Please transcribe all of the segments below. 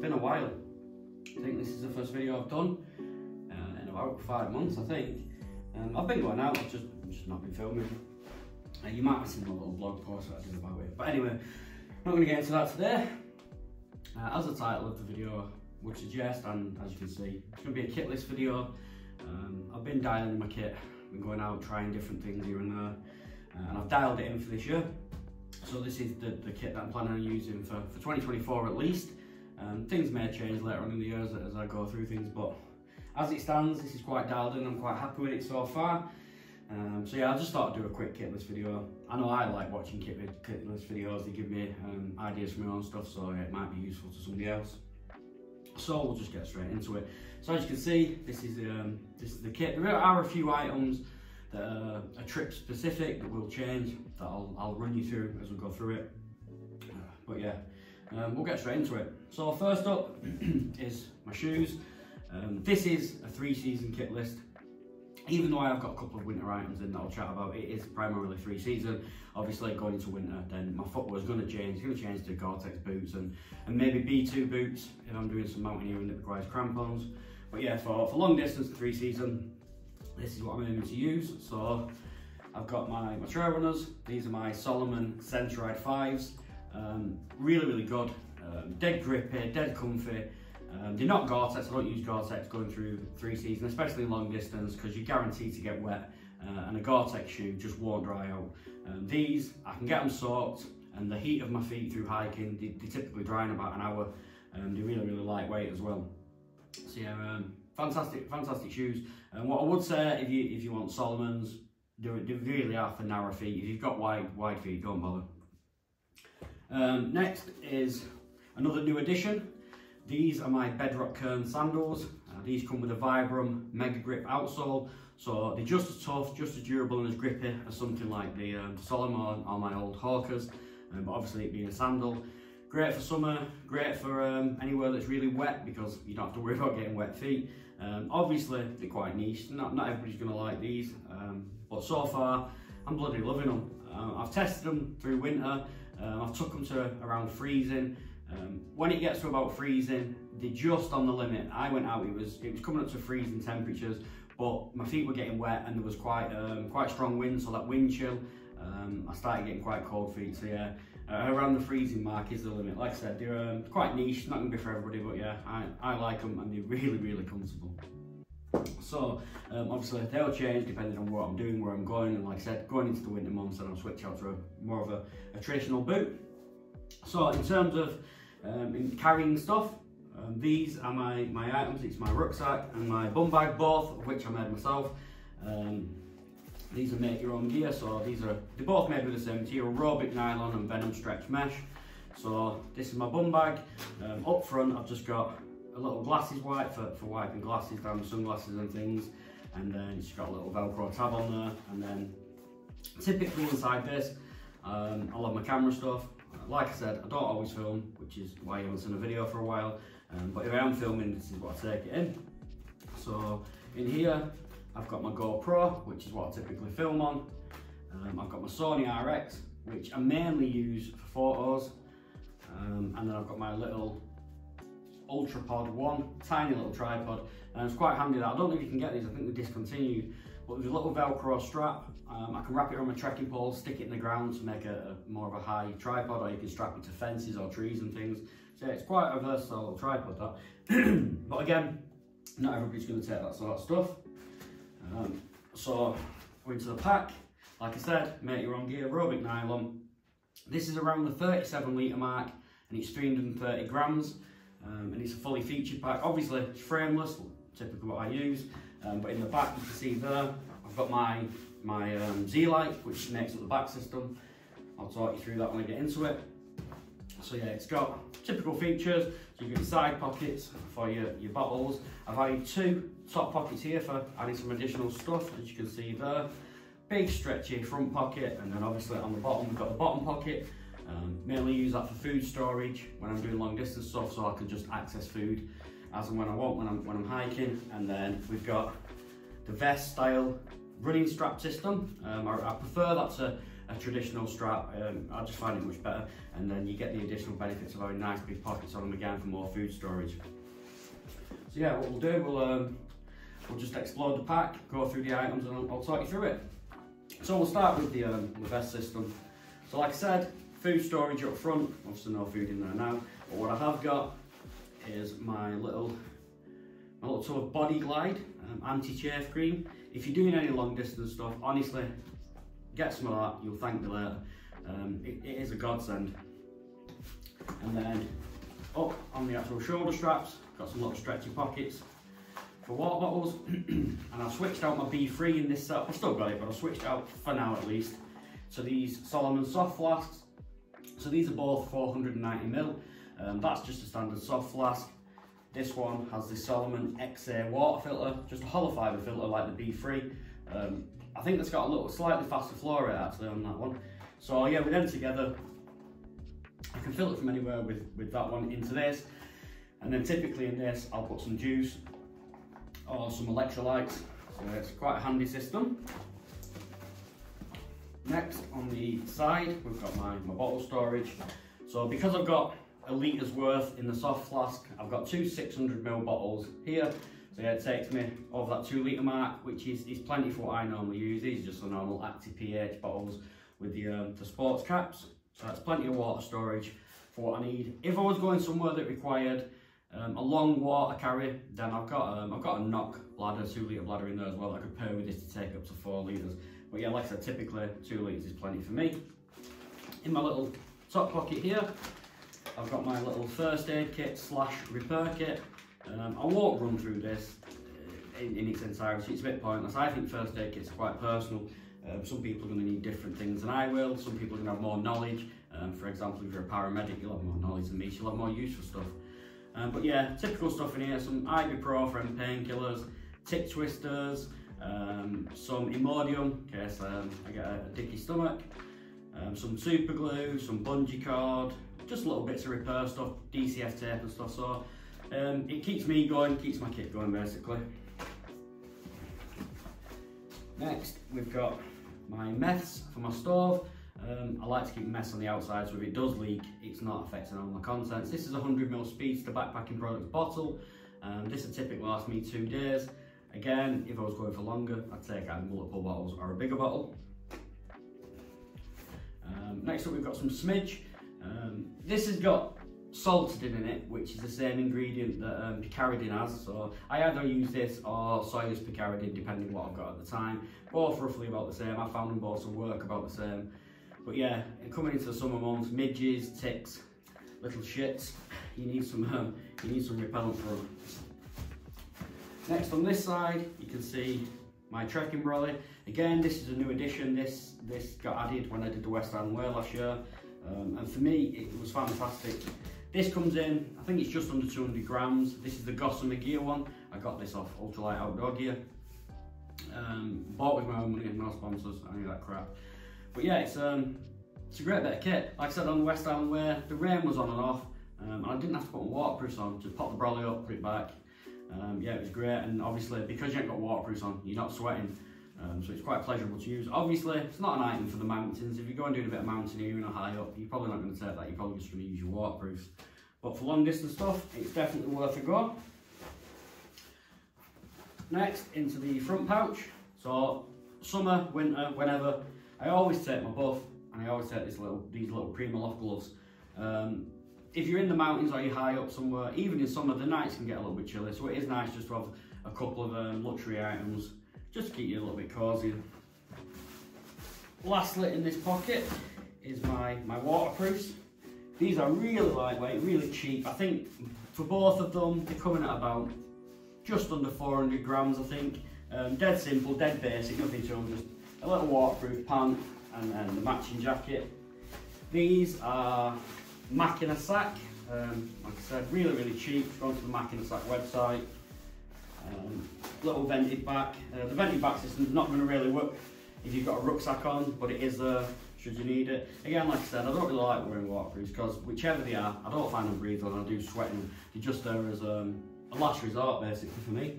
been a while. I think this is the first video I've done uh, in about five months, I think. Um, I've been going out, I've just, just not been filming. Uh, you might have seen my little blog post that I did about it. But anyway, I'm not going to get into that today. Uh, as the title of the video would suggest, and as you can see, it's going to be a kit list video. Um, I've been dialing my kit, I've been going out trying different things here and there, uh, and I've dialed it in for this year. So this is the, the kit that I'm planning on using for, for 2024 at least. Um, things may change later on in the year as, I go through things, but as it stands, this is quite dialed in. I'm quite happy with it so far. Um, so yeah, I just thought I'd do a quick kit list video. I know I like watching kit, kit list videos. They give me um, ideas for my own stuff, so yeah, it might be useful to somebody else. So we'll just get straight into it. So as you can see, this is um, this is the kit. There are a few items that are, are trip specific that will change that I'll, I'll run you through as we go through it. But yeah, um, we'll get straight into it. So first up is my shoes. Um, this is a three season kit list. Even though I have got a couple of winter items in that I'll chat about, it is primarily three season. Obviously going into winter, then my footwear is going to change. It's going to change to Gore-Tex boots and, and maybe B2 boots if I'm doing some mountaineering that requires crampons. But yeah, for, for long distance, three season, this is what I'm aiming to use. So I've got my, my trail runners. These are my Salomon Sense Ride 5s. Um, really, really good. Um, dead grippy, dead comfy. Um, they're not Gore-Tex, I don't use Gore-Tex going through three seasons, especially long distance, because you're guaranteed to get wet. Uh, and a Gore-Tex shoe just won't dry out. Um, these, I can get them soaked, and the heat of my feet through hiking, they, they typically dry in about an hour. Um, they're really, really lightweight as well. So yeah, um, fantastic, fantastic shoes. And what I would say, if you if you want Salomons, they, they really are for narrow feet. If you've got wide wide feet, don't bother. Um, next is another new addition. These are my Bedrock Cairn sandals. Uh, these come with a Vibram Mega Grip outsole. So they're just as tough, just as durable and as grippy as something like the um, Salomon or my old Hawkers. Um, but obviously it being a sandal. Great for summer, great for um, anywhere that's really wet because you don't have to worry about getting wet feet. Um, obviously, they're quite niche. Not, not everybody's going to like these, um, but so far, I'm bloody loving them. Uh, I've tested them through winter. Um, I've took them to around freezing. Um, when it gets to about freezing, they're just on the limit. I went out, it was it was coming up to freezing temperatures, but my feet were getting wet and there was quite um, quite strong wind, so that wind chill, um, I started getting quite cold feet. So yeah, uh, around the freezing mark is the limit. Like I said, they're um, quite niche, not gonna be for everybody, but yeah, I, I like them and they're really, really comfortable. So um, obviously they'll change depending on what I'm doing, where I'm going, and like I said, going into the winter months, and I'll switch out to a, more of a, a, traditional boot. So in terms of um, in carrying stuff, um, these are my, my items. It's my rucksack and my bum bag, both of which I made myself. Um, these are make your own gear, so these are, they're both made with the same material, Robic nylon and Venom stretch mesh. So this is my bum bag. Um, up front I've just got a little glasses wipe for, for wiping glasses down, sunglasses and things. And then it's got a little Velcro tab on there. And then typically inside this, um, I love my camera stuff. Like I said, I don't always film, which is why you haven't seen a video for a while. Um, but if I am filming, this is what I take it in. So in here, I've got my GoPro, which is what I typically film on. Um, I've got my Sony RX, which I mainly use for photos. Um, and then I've got my little Ultrapod 1, tiny little tripod. And it's quite handy that, I don't know if you can get these, I think they're discontinued. But there's a little Velcro strap. Um, I can wrap it around my trekking pole, stick it in the ground to make a, a, more of a high tripod, or you can strap it to fences or trees and things. So yeah, it's quite a versatile tripod that. but again, not everybody's going to take that sort of stuff. Um, so into the pack. Like I said, make your own gear, Robic nylon. This is around the 37 litre mark and it's 330 grams um, and it's a fully featured pack. Obviously it's frameless, typically what I use, um, but in the back you can see there, I've got my, my um, Z-Lite which makes up the back system. I'll talk you through that when I get into it. So yeah, it's got typical features. So you get side pockets for your, your bottles. I've added two top pockets here for adding some additional stuff, as you can see there. Big stretchy front pocket, and then obviously on the bottom, we've got the bottom pocket. Um, mainly use that for food storage when I'm doing long distance stuff, so I can just access food as and when I want when I'm, when I'm hiking. And then we've got the vest style running strap system. Um, I, I, prefer that to a traditional strap. Um, I just find it much better. And then you get the additional benefits of having nice big pockets on them again for more food storage. So yeah, what we'll do, we'll, um, we'll just explore the pack, go through the items and I'll, I'll talk you through it. So we'll start with the, um, the vest system. So like I said, food storage up front, obviously no food in there now, but what I have got is my little my little sort of body glide um, anti-chafe cream. If you're doing any long distance stuff, honestly, get some of that, you'll thank me later. Um, it, it is a godsend. And then up on the actual shoulder straps, got some little stretchy pockets for water bottles. and I've switched out my BeFree in this set. I've still got it, but I've switched out for now at least. So these Salomon soft flasks. So these are both 490ml. Um, that's just a standard soft flask. This one has the Salomon XA water filter, just a hollow fibre filter like the BeFree. Um, I think it's got a little slightly faster flow rate actually on that one. So yeah, with them together, I can filter from anywhere with, with that one into this. And then typically in this, I'll put some juice or some electrolytes. So it's quite a handy system. Next on the side, we've got my, my bottle storage. So because I've got a litre's worth in the soft flask. I've got two 600ml bottles here. So yeah, it takes me over that two litre mark, which is, is plenty for what I normally use. These are just the normal Active pH bottles with the, um, the sports caps. So that's plenty of water storage for what I need. If I was going somewhere that required um, a long water carry, then I've got um, I've got a CNOC bladder, two litre bladder in there as well. I could pair with this to take up to four litres. But yeah, like I said, typically two litres is plenty for me. In my little top pocket here, I've got my little first aid kit slash repair kit. Um, I won't run through this in, in, its entirety, it's a bit pointless. I think first aid kits are quite personal. Um, some people are going to need different things than I will. Some people are going to have more knowledge. Um, for example, if you're a paramedic, you'll have more knowledge than me, so you'll have more useful stuff. Um, but yeah, typical stuff in here, some ibuprofen painkillers, tick twisters, um, some Imodium in case um, I get a, a dicky stomach, um, some super glue, some bungee cord, just little bits of repair stuff, DCF tape and stuff. So um, it keeps me going, keeps my kit going basically. Next, we've got my meths for my stove. Um, I like to keep meths on the outside so if it does leak, it's not affecting all my contents. This is a 100ml Speedster backpacking products bottle. Um, this will typically last me two days. Again, if I was going for longer, I'd take either multiple bottles or a bigger bottle. Um, next up, we've got some smidge. Um, this has got Saltidin in it, which is the same ingredient that um, picaridin has. So I either use this or Sawyer's picaridin, depending what I've got at the time. Both roughly about the same. I found them both to work about the same. But yeah, coming into the summer months, midges, ticks, little shits, you need some um, you need some repellent for them. Next on this side, you can see my trekking brolly. Again, this is a new addition. This this got added when I did the West Highland Way last year. Um, and for me, it was fantastic. This comes in, I think it's just under 200 grams. This is the Gossamer Gear one. I got this off Ultralight Outdoor Gear. Um, bought with my own money, no sponsors, any of that crap. But yeah, it's um, it's a great bit of kit. Like I said on the West Highland Way, the rain was on and off, um, and I didn't have to put waterproofs on, just pop the brolly up, put it back. Um, yeah, it was great, and obviously because you ain't got waterproofs on, you're not sweating. Um, so it's quite pleasurable to use. Obviously, it's not an item for the mountains. If you're going doing a bit of mountaineering or high up, you're probably not going to take that. You're probably just going to use your waterproofs. But for long distance stuff, it's definitely worth a go. Next, into the front pouch. So, summer, winter, whenever, I always take my buff and I always take this little, these little Primaloft gloves. Um, if you're in the mountains or you're high up somewhere, even in summer, the nights can get a little bit chilly. So it is nice just to have a couple of um, luxury items just to keep you a little bit cosy. Lastly in this pocket is my, my waterproofs. These are really lightweight, really cheap. I think for both of them, they're coming at about just under 400 grams, I think. Um, dead simple, dead basic, nothing to them, just a little waterproof pant and then the matching jacket. These are Mac in a Sac, um, like I said, really, really cheap. Go onto the Mac in a Sac website. Um, little vented back. Uh, the vented back system is not going to really work if you've got a rucksack on, but it is there should you need it. Again, like I said, I don't really like wearing waterproofs because whichever they are, I don't find them breathable and I do sweat them. They're just there as um, a last resort basically for me.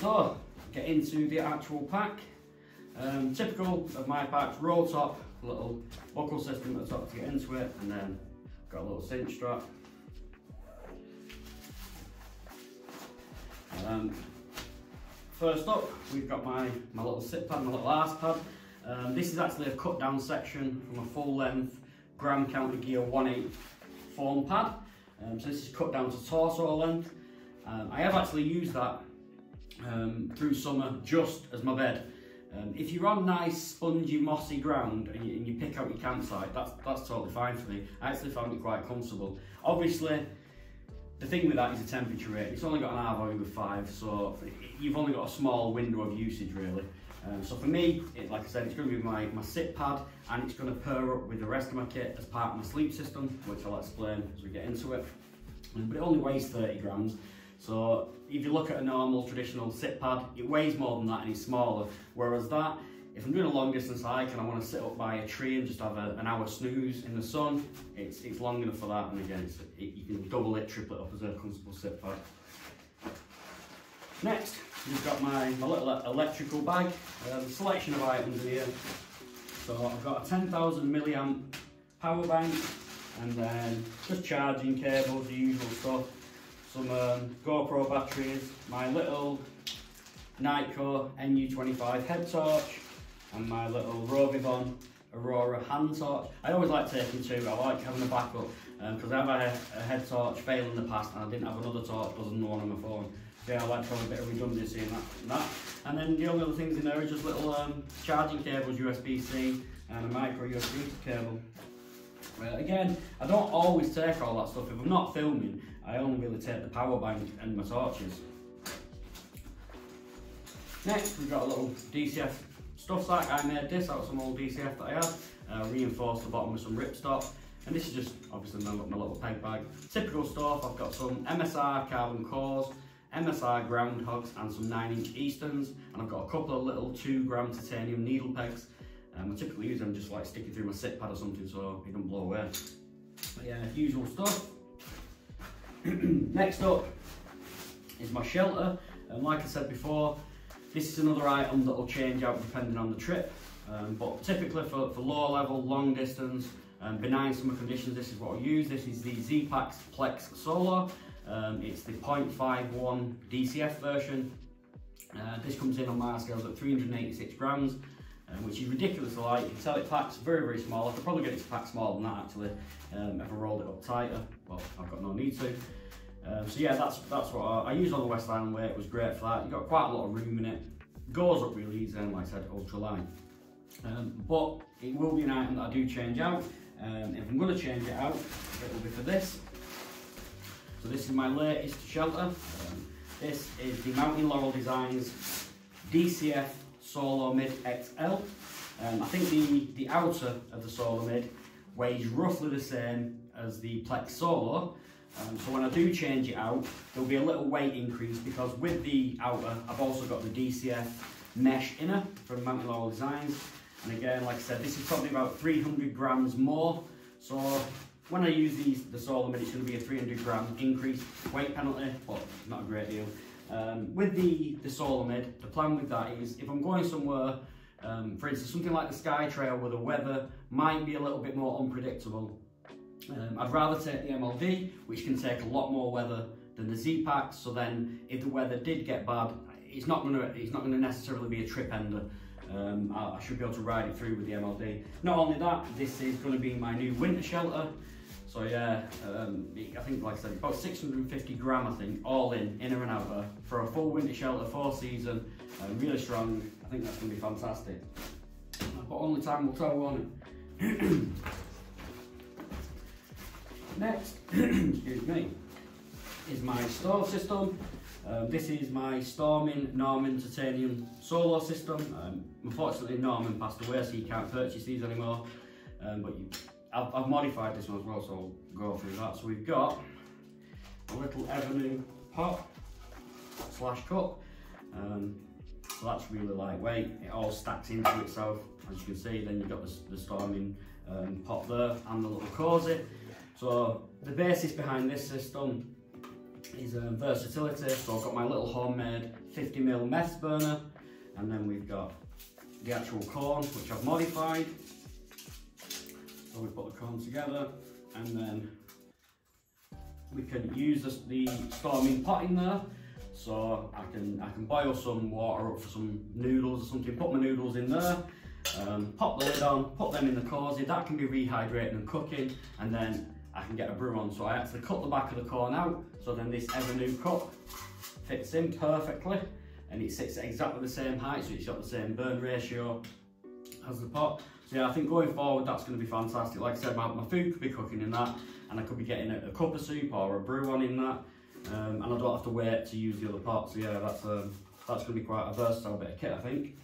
So, get into the actual pack. Um, typical of my packs, roll top, little buckle system at the top to get into it, and then got a little cinch strap. Um, first up, we've got my, my little sit pad, my little arse pad. Um, this is actually a cut down section from a full length Gram Counter Gear 1.8 foam pad. Um, so this is cut down to torso length. Um, I have actually used that um, through summer just as my bed. Um, if you're on nice, spongy, mossy ground and you, and you, pick out your campsite, that's, that's totally fine for me. I actually found it quite comfortable. Obviously, the thing with that is the temperature rate. It's only got an R value of 5, so you've only got a small window of usage really. Um, so for me, it, like I said, it's going to be my, my sit pad and it's going to pair up with the rest of my kit as part of my sleep system, which I'll explain as we get into it. Um, but it only weighs 30 grams. So if you look at a normal traditional sit pad, it weighs more than that and it's smaller. Whereas that, if I'm doing a long distance hike and I want to sit up by a tree and just have a, an hour snooze in the sun, it's, it's long enough for that. And again, it, you can double it, triple it up as a comfortable sit pad. Next, we've got my, my little electrical bag. Uh, the selection of items here. So I've got a 10,000 milliamp power bank and then just charging cables, the usual stuff some um, GoPro batteries, my little Nitecore NU25 head torch, and my little Rovyvon Aurora hand torch. I always like taking two, but I like having a backup, because um, I've had a, a, head torch fail in the past and I didn't have another torch other than the one on my phone. So yeah, I like to have a bit of redundancy in that. And, that. and then the only other things in there are just little um, charging cables, USB-C, and a micro USB cable. Uh, again, I don't always take all that stuff. If I'm not filming, I only really take the power bank and my torches. Next, we've got a little DCF stuff sack. I made this out of some old DCF that I had. Uh, reinforced the bottom with some ripstop. And this is just obviously my, my little peg bag. Typical stuff, I've got some MSR carbon cores, MSR groundhogs and some 9 inch Eastons. And I've got a couple of little 2 gram titanium needle pegs. Um, I typically use them just like sticking through my sit pad or something so it don't blow away. But yeah, usual stuff. Next up is my shelter. And like I said before, this is another item that will change out depending on the trip. Um, but typically for, for low level, long distance, um, benign summer conditions, this is what I use. This is the Zpacks Plex Solo. Um, it's the 0.51 DCF version. Uh, this comes in on my scales at 386 grams um, which is ridiculously light. You can tell it packs very, very small. I could probably get it to pack smaller than that actually, um, if I rolled it up tighter. Well, I've got no need to. Um, so yeah, that's that's what I, I used on the West Highland way. It was great for that. You've got quite a lot of room in it. Goes up really easy, and like I said, ultra light. Um, but it will be an item that I do change out. Um, if I'm going to change it out, it will be for this. So this is my latest shelter. Um, this is the Mountain Laurel Designs DCF Solo Mid XL. Um, I think the, the outer of the Solo Mid weighs roughly the same as the Plex Solo. Um, so when I do change it out, there'll be a little weight increase because with the outer, I've also got the DCF mesh inner from Mountain Laurel Designs. And again, like I said, this is probably about 300 grams more. So when I use these, the Solo Mid, it's going to be a 300 gram increase weight penalty, but not a great deal. Um, with the, the Solo Mid, the plan with that is if I'm going somewhere, um, for instance, something like the Skye Trail where the weather might be a little bit more unpredictable, um, I'd rather take the MLD, which can take a lot more weather than the Zpacks. So then, if the weather did get bad, it's not going to it's not to necessarily be a trip ender. Um, I, I, should be able to ride it through with the MLD. Not only that, this is going to be my new winter shelter. So yeah, um, I think like I said, about 650 gram I think, all in, inner and outer, for a full winter shelter, four season, uh, really strong. I think that's going to be fantastic. But only time will tell, won't it? Next, excuse me, is my stove system. Um, this is my Stormin Norman Titanium Solo system. Um, unfortunately Norman passed away so you can't purchase these anymore. Um, but you I've, I've, modified this one as well, so I'll go through that. So we've got a little Evernew pot slash cup. Um, so that's really lightweight. It all stacks into itself, as you can see. Then you've got the, the storming um, pot there and the little cosy. So the basis behind this system is um, versatility. So I've got my little homemade 50mm meths burner, and then we've got the actual cone, which I've modified. So we put the cone together, and then we can use this, the storming pot in there. So I can I can boil some water up for some noodles or something, put my noodles in there, um, pop the lid on, put them in the cosy, that can be rehydrating and cooking, and then I can get a brew on. So I actually cut the back of the cone out, so then this Evernew cup fits in perfectly, and it sits at exactly the same height, so it's got the same burn ratio as the pot. So yeah, I think going forward, that's going to be fantastic. Like I said, my, my food could be cooking in that, and I could be getting a, a cup of soup or a brew on in that, um, and I don't have to wait to use the other pot. So yeah, that's um, that's going to be quite a versatile bit of kit, I think.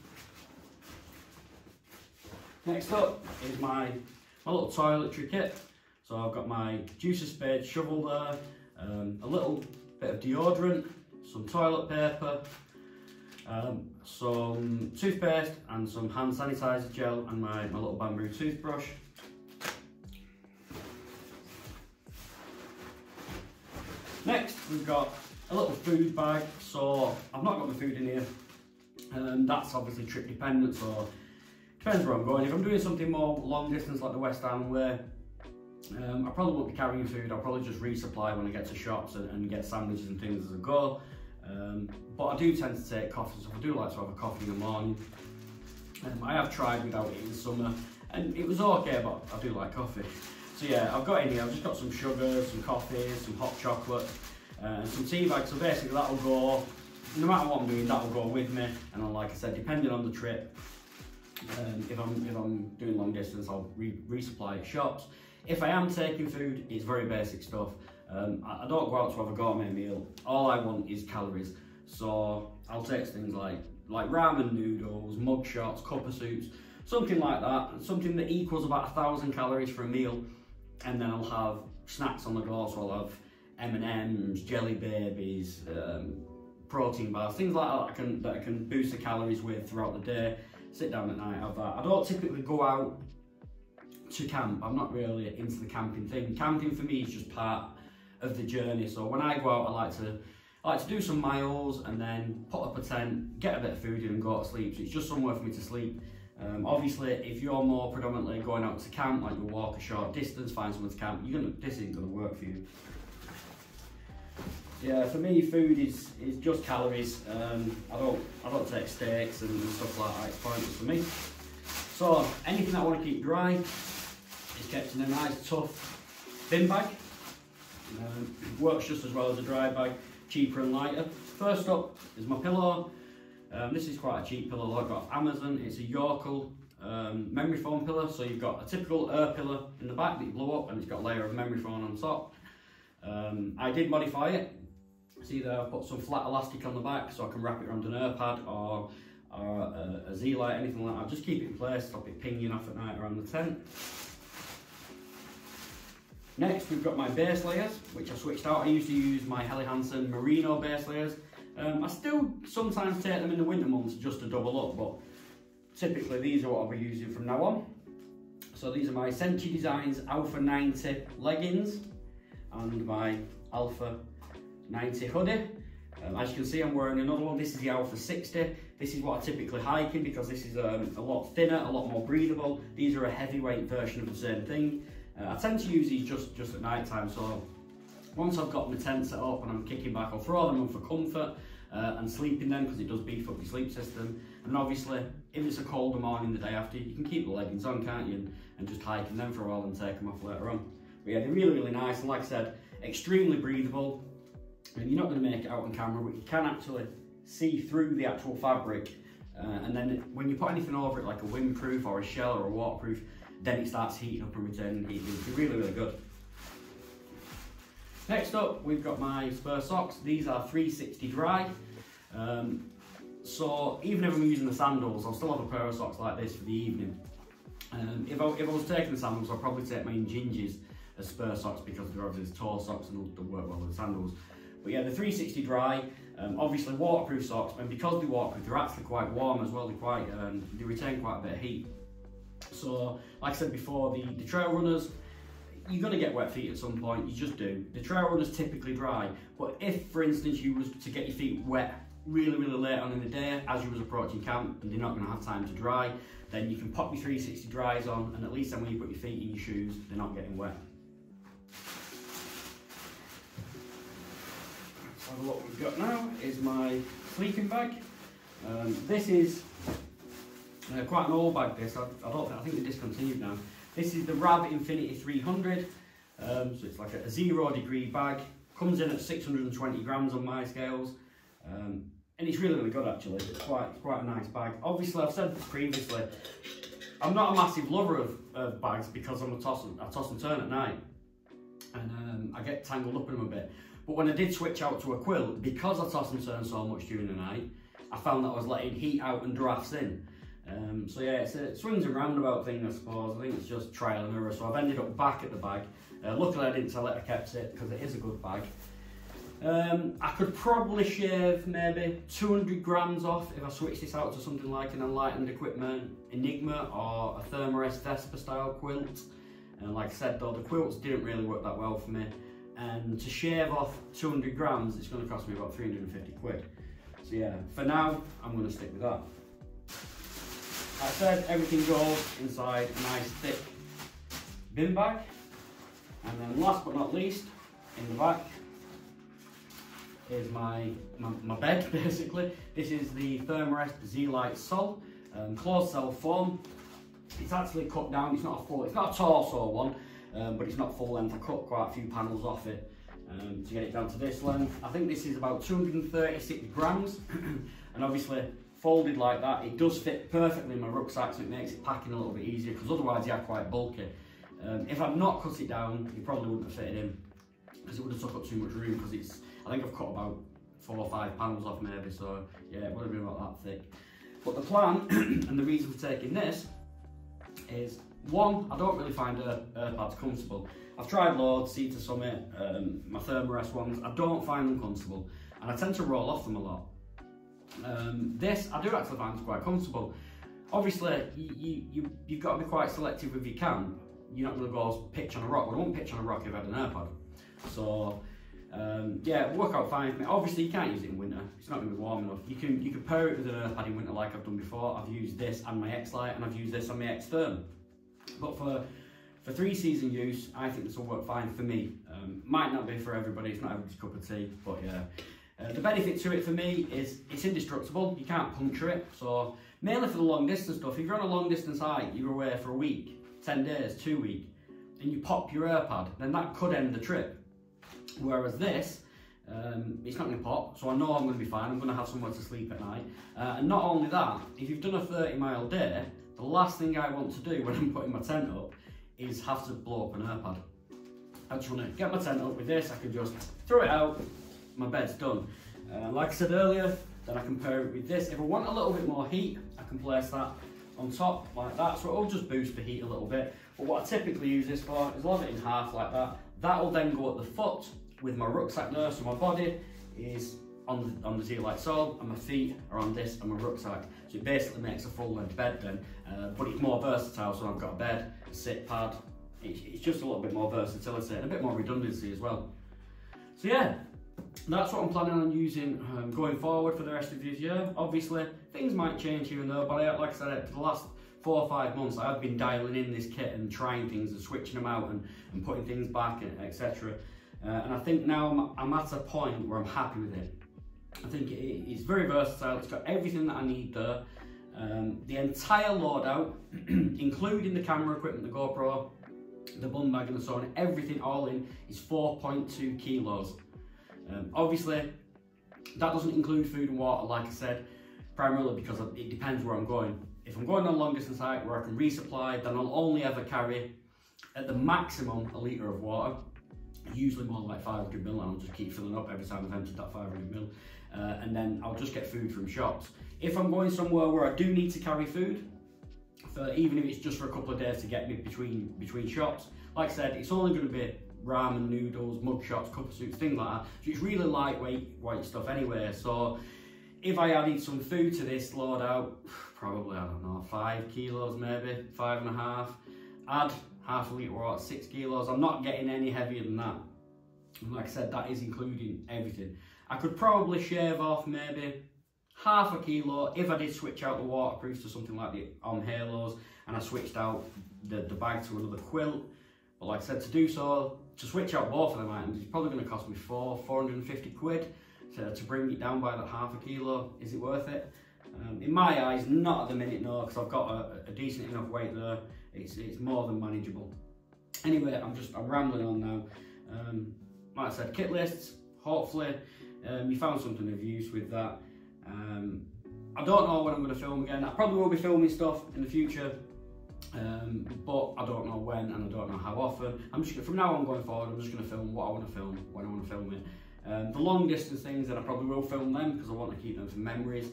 Next up is my, my little toiletry kit. So I've got my juicer spade shovel there, um, a little bit of deodorant, some toilet paper, um, some toothpaste and some hand sanitizer gel and my, my little bamboo toothbrush. Next we've got a little food bag, so I've not got my food in here, um, that's obviously trip dependent so depends where I'm going. If I'm doing something more long distance like the West Highland way, um, I probably won't be carrying food, I'll probably just resupply when I get to shops and, and get sandwiches and things as I go. Um, but I do tend to take coffee, so I do like to have a coffee in the morning. Um, I have tried without it in the summer, and it was okay, but I do like coffee. So yeah, I've got in here, I've just got some sugar, some coffee, some hot chocolate, uh, and some tea bags, so basically that'll go, no matter what I'm doing, that'll go with me, and like I said, depending on the trip, um, if, I'm, if I'm doing long distance, I'll re resupply shops. If I am taking food, it's very basic stuff. Um, I, don't go out to have a gourmet meal. All I want is calories. So I'll take things like like ramen noodles, mug shots, of soups, something like that. Something that equals about a thousand calories for a meal. And then I'll have snacks on the go. So I'll have M&Ms, jelly babies, um, protein bars, things like that, that I can that I can boost the calories with throughout the day. Sit down at night, have that. I don't typically go out to camp. I'm not really into the camping thing. Camping for me is just part of the journey. So when I go out, I like to I like to do some miles and then put up a tent, get a bit of food in and go to sleep. So it's just somewhere for me to sleep. Um, obviously, if you're more predominantly going out to camp, like you walk a short distance, find somewhere to camp, you're gonna this isn't gonna work for you. Yeah, for me, food is is just calories. Um, I don't I don't take steaks and stuff like that. It's pointless for me. So anything I want to keep dry is kept in a nice tough bin bag. Um, works just as well as a dry bag, cheaper and lighter. First up is my pillow. Um, this is quite a cheap pillow I got off Amazon. It's a Yorkel um, memory foam pillow. So you've got a typical air pillow in the back that you blow up and it's got a layer of memory foam on top. Um, I did modify it. See there, I've put some flat elastic on the back so I can wrap it around an air pad or, or a, a Z-light, anything like that. I'll just keep it in place, stop it pinging off at night around the tent. Next, we've got my base layers, which I switched out. I used to use my Helly Hansen Merino base layers. Um, I still sometimes take them in the winter months just to double up, but typically these are what I'll be using from now on. So these are my Senchi Designs Alpha 90 leggings and my Alpha 90 hoodie. Um, as you can see, I'm wearing another one. This is the Alpha 60. This is what I typically hike in because this is um, a lot thinner, a lot more breathable. These are a heavyweight version of the same thing. Uh, I tend to use these just, just at night time, so once I've got my tent set up and I'm kicking back, I'll throw them on for comfort uh, and sleep in them because it does beef up your sleep system. And obviously, if it's a colder morning the day after, you can keep the leggings on, can't you? And, and just hike in them for a while and take them off later on. But yeah, they're really, really nice. And like I said, extremely breathable. And you're not going to make it out on camera, but you can actually see through the actual fabric. Uh, and then when you put anything over it, like a windproof or a shell or a waterproof, then it starts heating up and returning heat. It's really, really good. Next up, we've got my Spur socks. These are 360 dry. Um, so even if I'm using the sandals, I'll still have a pair of socks like this for the evening. Um, if, I, if I was taking the sandals, I'd probably take my Injinjis as Spur socks because they're obviously tall socks and they'll work well with the sandals. But yeah, the 360 dry, um, obviously waterproof socks, and because they're waterproof, they're actually quite warm as well. They're quite, um, they retain quite a bit of heat. So, like I said before, the, the trail runners, you're going to get wet feet at some point, you just do. The trail runner's typically dry, but if, for instance, you was to get your feet wet really, really late on in the day as you was approaching camp and you're not going to have time to dry, then you can pop your 360 dries on and at least then when you put your feet in your shoes, they're not getting wet. So what we've got now is my sleeping bag. Um, this is uh, quite an old bag this, I, I don't think, I think they're discontinued now. This is the Rab Infinity 300, um, so it's like a, a, zero degree bag. Comes in at 620 grams on my scales. Um, and it's really, really good actually. It's quite, quite a nice bag. Obviously, I've said previously, I'm not a massive lover of, of bags because I'm a toss, and, I toss and turn at night. And um, I get tangled up in them a bit. But when I did switch out to a quilt, because I toss and turn so much during the night, I found that I was letting heat out and drafts in. Um, so yeah, it's a swings and roundabout thing, I suppose. I think it's just trial and error. So I've ended up back at the bag. Uh, luckily, I didn't sell it. I kept it because it is a good bag. Um, I could probably shave maybe 200 grams off if I switched this out to something like an Enlightened Equipment Enigma or a Thermarest Vespa style quilt. And like I said though, the quilts didn't really work that well for me. And to shave off 200 grams, it's going to cost me about 350 quid. So yeah, for now, I'm going to stick with that. I said everything goes inside a nice thick bin bag. And then last but not least, in the back is my, my, my bed basically. This is the Thermarest Z-Lite Sol, um, closed cell foam. It's actually cut down, it's not a full, it's not a torso one, um, but it's not full length. I cut quite a few panels off it um, to get it down to this length. I think this is about 236 grams, and obviously folded like that, it does fit perfectly in my rucksack, so it makes it packing a little bit easier, because otherwise they are quite bulky. Um, if I'd not cut it down, you probably wouldn't have fitted in, because it would have took up too much room, because it's, I think I've cut about four or five panels off maybe, so yeah, it would have been about that thick. But the plan, and the reason for taking this, is one, I don't really find air, pads comfortable. I've tried loads, Sea to Summit, um, my Thermarest ones, I don't find them comfortable, and I tend to roll off them a lot. Um, this, I do actually find quite comfortable. Obviously, you, you, you've got to be quite selective with your camp. You're not going to go pitch on a rock. Well, I won't pitch on a rock if I had an air pad. So, um, yeah, work out fine for me. Obviously, you can't use it in winter. It's not going to be warm enough. You can you can pair it with an air pad in winter like I've done before. I've used this and my X-Lite and I've used this on my X-Therm. But for for three season use, I think this will work fine for me. Um, might not be for everybody, it's not everybody's cup of tea, but yeah. Uh, the benefit to it for me is it's indestructible, you can't puncture it, so mainly for the long distance stuff, if you're on a long distance hike, you're away for a week, 10 days, two week, and you pop your air pad, then that could end the trip. Whereas this, um, it's not going to pop, so I know I'm going to be fine, I'm going to have somewhere to sleep at night. Uh, and not only that, if you've done a 30 mile day, the last thing I want to do when I'm putting my tent up is have to blow up an air pad. I just want to get my tent up with this, I can just throw it out, my bed's done. Uh, like I said earlier, then I can pair it with this. If I want a little bit more heat, I can place that on top like that, so it'll just boost the heat a little bit. But what I typically use this for is love it in half like that. That'll then go at the foot with my rucksack there, so my body is on the, on the Z-Lite Sol and my feet are on this and my rucksack. So it basically makes a full length bed then, uh, but it's more versatile, so I've got a bed, a sit pad, it's, it's just a little bit more versatility and a bit more redundancy as well. So yeah, that's what I'm planning on using um, going forward for the rest of this year. Obviously, things might change here and there, but I, like I said, for the last four or five months, I've been dialing in this kit and trying things and switching them out and, and putting things back, etc. Uh, and I think now I'm, I'm, at a point where I'm happy with it. I think it, it's very versatile, it's got everything that I need there. Um, the entire loadout, including the camera equipment, the GoPro, the bum bag and so on, everything all in is 4.2 kilos. Um, obviously, that doesn't include food and water, like I said, primarily because it depends where I'm going. If I'm going on a long distance hike where I can resupply, then I'll only ever carry at the maximum a litre of water, usually more like 500 mil, and I'll just keep filling up every time I've emptied that 500 mil. Uh, and then I'll just get food from shops. If I'm going somewhere where I do need to carry food, for even if it's just for a couple of days to get me between between shops, like I said, it's only going to be ramen noodles, mug shots, cup of soups, things like that. So it's really lightweight white stuff anyway. So if I added some food to this load out, probably, I don't know, five kilos maybe, five and a half, add half a litre water, six kilos. I'm not getting any heavier than that. Like I said, that is including everything. I could probably shave off maybe half a kilo if I did switch out the waterproofs to something like the on halos and I switched out the, the bag to another quilt. But like I said, to do so, to switch out both of them items, is probably going to cost me four, 450 quid. So to bring it down by that half a kilo, is it worth it? Um, in my eyes, not at the minute, no, because I've got a, a, decent enough weight there. It's, it's more than manageable. Anyway, I'm just, I'm rambling on now. Um, like I said, kit lists, hopefully um, you found something of use with that. Um, I don't know when I'm going to film again. I probably will be filming stuff in the future, um, but I don't know when and I don't know how often. I'm just from now on going forward. I'm just going to film what I want to film when I want to film it. Um, the long distance things, then I probably will film them because I want to keep them for memories.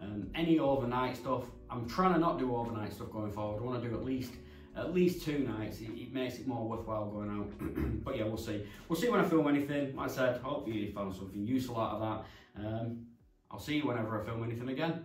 Um, any overnight stuff, I'm trying to not do overnight stuff going forward. I want to do at least at least two nights. It, it makes it more worthwhile going out. but yeah, we'll see. We'll see when I film anything. Like I said, hopefully you found something useful out of that. Um, I'll see you whenever I film anything again.